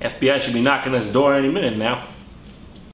FBI should be knocking this door any minute now.